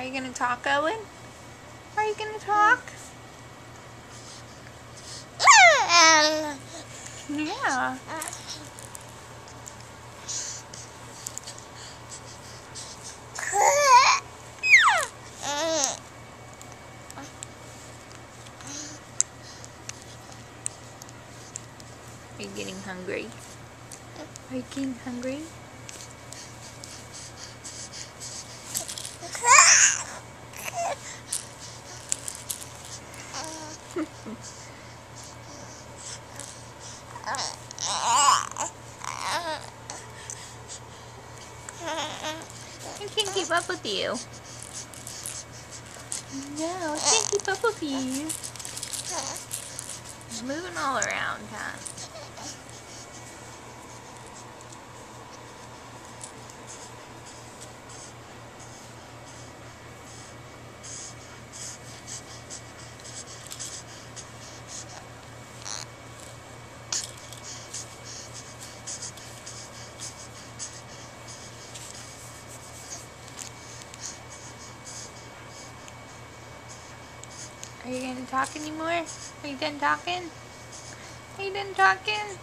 Are you gonna talk, Owen? Are you gonna talk? Yeah. Are you getting hungry? Are you getting hungry? I can't keep up with you. No, I can't keep up with you. Moving all around, huh? Are you gonna talk anymore? Are you done talking? Are you done talking?